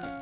Uh...